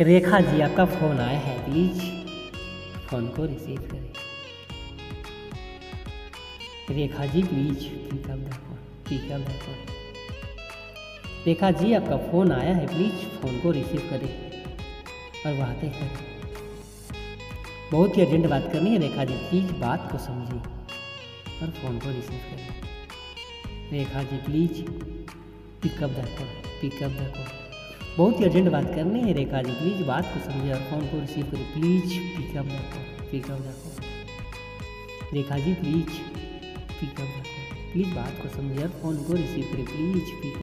रेखा जी, आपका फ़ोन आया है प्लीज़ फ़ोन को रिसीव करें. Rekha ji please pick up the phone pick up the phone Rekha ji, आपका फ़ोन आया है प्लीज़ फ़ोन को रिसीव करें और बातें करें बहुत ही अर्जेंट बात करनी है, रेखा जी प्लीज़ बात को समझिए और फ़ोन को रिसीव करें. Rekha ji please pick up the call pick up the call बहुत ही अर्जेंट बात करनी है, रेखा जी प्लीज़ बात को समझे और फ़ोन को रिसीव करें प्लीज़ पिकअप रखो पिकअप रखो Rekha ji please pick up रखो प्लीज़ बात को समझे और फ़ोन को रिसीव करें प्लीज़ पिक